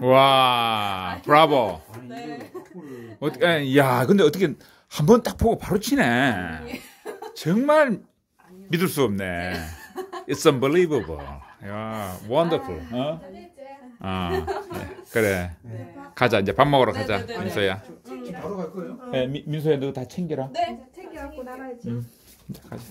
와, 브라보. 네. 어떻게, 아, 야, 근데 어떻게 한 번 딱 보고 바로 치네. 정말 믿을 수 없네. It's unbelievable. 야, wonderful. 아, 어? 아, 네, 그래. 네. 가자, 이제 밥 먹으러 가자, 네, 네, 네, 네. 민소야. 지금 바로 갈 거예요? 네, 민소야, 너 다 챙겨라. 네. 챙겨갖고 나가야지. 음. 가자.